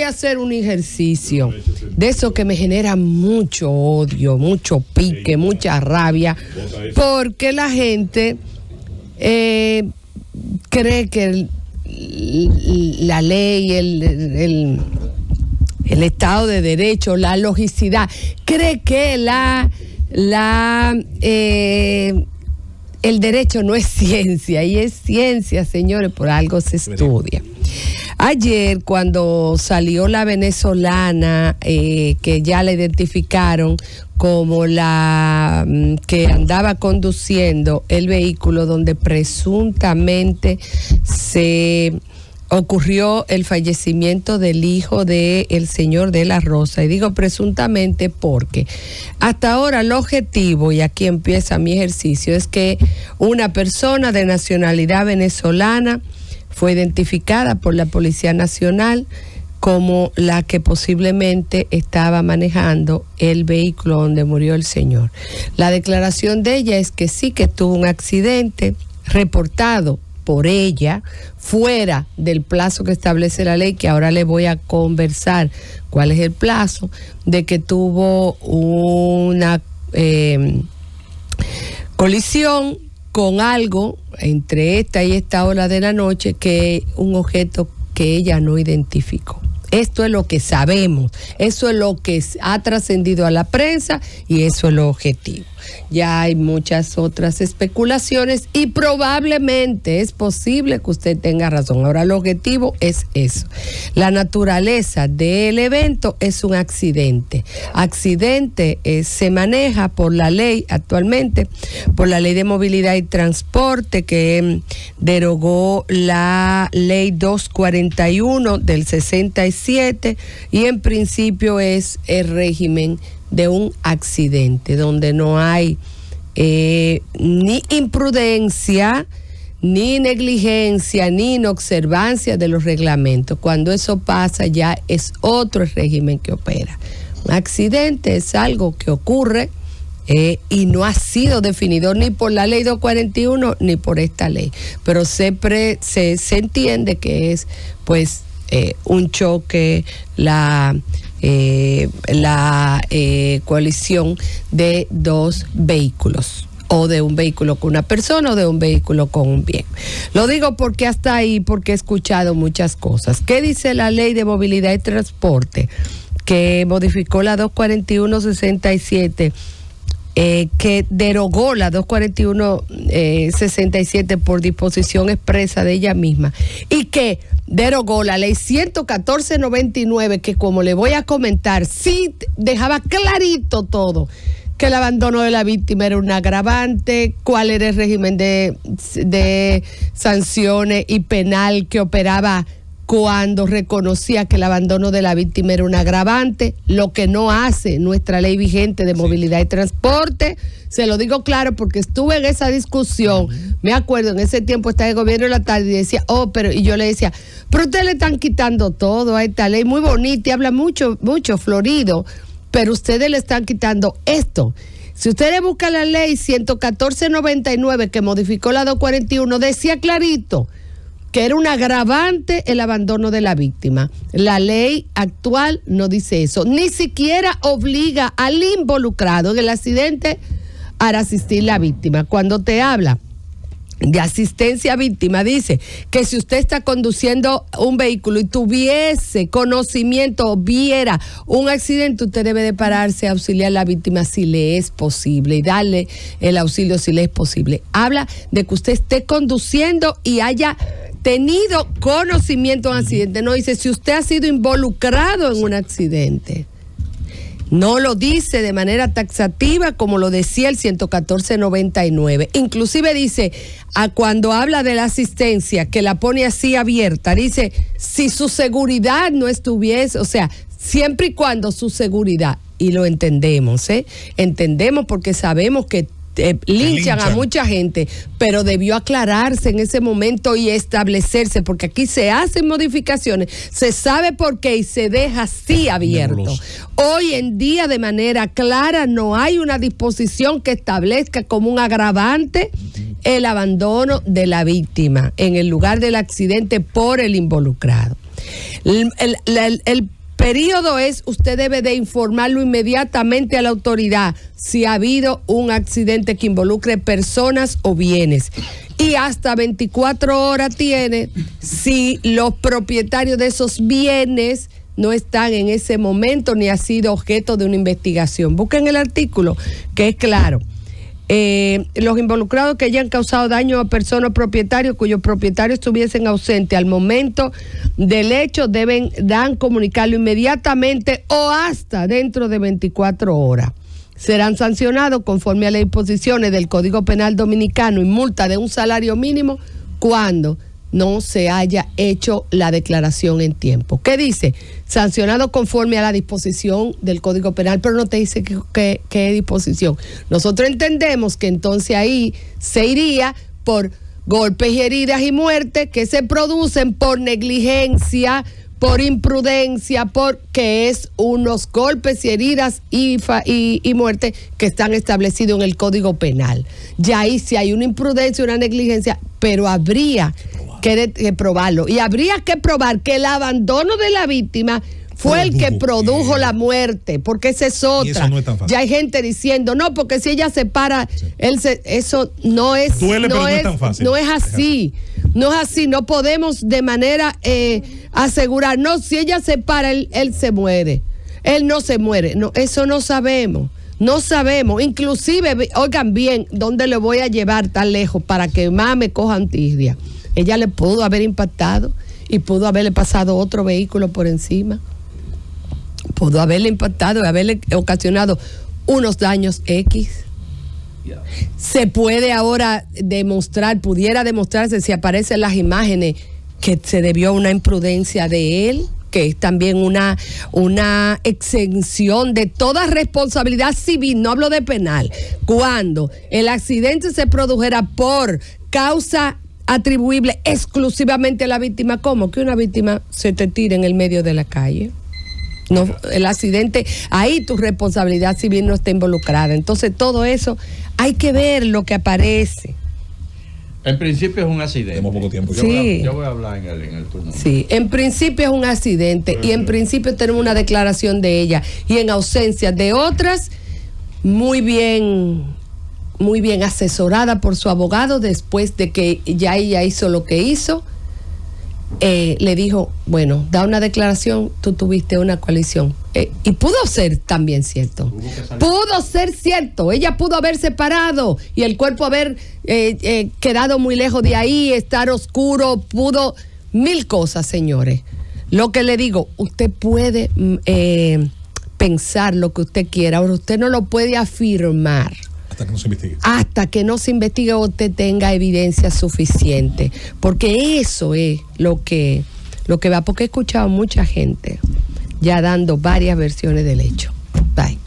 voy a hacer un ejercicio de eso que me genera mucho odio, mucho pique, mucha rabia, porque la gente eh, cree que la ley, el, el, Estado de Derecho, la logicidad, cree que la, la eh, el derecho no es ciencia y es ciencia, señores, por algo se estudia. Ayer, cuando salió la venezolana, eh, que ya la identificaron como la mm, que andaba conduciendo el vehículo donde presuntamente se ocurrió el fallecimiento del hijo del el señor de la Rosa. Y digo presuntamente porque hasta ahora el objetivo, y aquí empieza mi ejercicio, es que una persona de nacionalidad venezolana fue identificada por la Policía Nacional como la que posiblemente estaba manejando el vehículo donde murió el señor. La declaración de ella es que sí que tuvo un accidente reportado por ella fuera del plazo que establece la ley, que ahora le voy a conversar cuál es el plazo, de que tuvo una em, colisión con algo entre esta y esta hora de la noche que un objeto que ella no identificó. Esto es lo que sabemos, eso es lo que ha trascendido a la prensa y eso es lo objetivo ya hay muchas otras especulaciones y probablemente es posible que usted tenga razón. Ahora el objetivo es eso. La naturaleza del evento es un accidente. Accidente eh, se maneja por la ley actualmente, por la ley de movilidad y transporte que mm, derogó la ley 241 del 67 y en principio es el régimen de un accidente, donde no hay eh, ni imprudencia, ni negligencia, ni inobservancia de los reglamentos. Cuando eso pasa ya es otro régimen que opera. Un accidente es algo que ocurre eh, y no ha sido definido ni por la ley 241 ni por esta ley, pero se, se, se entiende que es pues eh, un choque, la eh, la eh, coalición de dos vehículos o de un vehículo con una persona o de un vehículo con un bien. Lo digo porque hasta ahí, porque he escuchado muchas cosas. ¿Qué dice la ley de movilidad y transporte que modificó la 241-67? Eh, que derogó la 241-67 por disposición expresa de ella misma y que derogó la ley 114-99, que como le voy a comentar, sí dejaba clarito todo que el abandono de la víctima era un agravante, cuál era el régimen de, de sanciones y penal que operaba cuando reconocía que el abandono de la víctima era un agravante, lo que no hace nuestra ley vigente de movilidad y transporte. Se lo digo claro porque estuve en esa discusión, me acuerdo, en ese tiempo estaba el gobierno de la tarde y decía, oh, pero, y yo le decía, pero ustedes le están quitando todo a esta ley muy bonita y habla mucho, mucho florido, pero ustedes le están quitando esto. Si ustedes buscan la ley 114.99 que modificó la 241, decía clarito que era un agravante el abandono de la víctima. La ley actual no dice eso, ni siquiera obliga al involucrado en el accidente a asistir la víctima. Cuando te habla de asistencia a víctima dice que si usted está conduciendo un vehículo y tuviese conocimiento o viera un accidente, usted debe de pararse a auxiliar a la víctima si le es posible y darle el auxilio si le es posible. Habla de que usted esté conduciendo y haya tenido conocimiento de un accidente. No dice si usted ha sido involucrado en un accidente. No lo dice de manera taxativa como lo decía el 11499. Inclusive dice, a cuando habla de la asistencia, que la pone así abierta, dice, si su seguridad no estuviese, o sea, siempre y cuando su seguridad, y lo entendemos, ¿eh? Entendemos porque sabemos que eh, linchan, a mucha gente, pero debió aclararse en ese momento y establecerse, porque aquí se hacen modificaciones, se sabe por qué y se deja así abierto. Hoy en día, de manera clara, no hay una disposición que establezca como un agravante el abandono de la víctima en el lugar del accidente por el involucrado. El, el, el periodo es, usted debe de informarlo inmediatamente a la autoridad si ha habido un accidente que involucre personas o bienes. Y hasta 24 horas tiene si los propietarios de esos bienes no están en ese momento ni ha sido objeto de una investigación. Busquen el artículo, que es claro. Eh, los involucrados que hayan causado daño a personas propietarios cuyos propietarios estuviesen ausentes al momento del hecho deben dan comunicarlo inmediatamente o hasta dentro de 24 horas. Serán sancionados conforme a las disposiciones del Código Penal Dominicano y multa de un salario mínimo cuando no se haya hecho la declaración en tiempo. ¿Qué dice? Sancionado conforme a la disposición del Código Penal, pero no te dice qué, disposición. Nosotros entendemos que entonces ahí se iría por golpes y heridas y muertes que se producen por negligencia, por imprudencia, porque es unos golpes y heridas y muerte que están establecidos en el Código Penal. Ya ahí si hay una imprudencia, una negligencia, pero habría que, probarlo. Y habría que probar que el abandono de la víctima fue el que produjo la muerte, porque esa es otra. ya hay gente diciendo, no, porque si ella se para, él se, eso no es, no, es, no es así. No es así, no podemos de manera eh, asegurar, no, si ella se para, él, él se muere. Él no se muere. No, eso no sabemos. No sabemos. Inclusive, oigan bien, ¿dónde le voy a llevar tan lejos para que más me cojan tirria? Ella le pudo haber impactado y pudo haberle pasado otro vehículo por encima. Pudo haberle impactado y haberle ocasionado unos daños X. Se puede ahora demostrar, pudiera demostrarse si aparecen las imágenes que se debió a una imprudencia de él, que es también una, una exención de toda responsabilidad civil, no hablo de penal, cuando el accidente se produjera por causa atribuible exclusivamente a la víctima, ¿cómo? Que una víctima se te tire en el medio de la calle. No, el accidente, ahí tu responsabilidad civil no está involucrada. Entonces, todo eso hay que ver lo que aparece. En principio es un accidente. Tenemos poco tiempo. Yo, voy a hablar en el, en el turno. Sí, en principio es un accidente y en principio tenemos una declaración de ella y en ausencia de otras, muy bien muy bien asesorada por su abogado después de que ya ella hizo lo que hizo. Eh, le dijo, bueno, da una declaración, tú tuviste una coalición. Eh, y pudo ser también cierto. Pudo ser cierto. Ella pudo haber separado y el cuerpo haber eh, quedado muy lejos de ahí, estar oscuro, pudo mil cosas, señores. Lo que le digo, usted puede mm, pensar lo que usted quiera, ahora usted no lo puede afirmar. Hasta que no se investigue. Hasta tenga evidencia suficiente. Porque eso es lo que, lo que va. Porque he escuchado mucha gente ya dando varias versiones del hecho. Bye.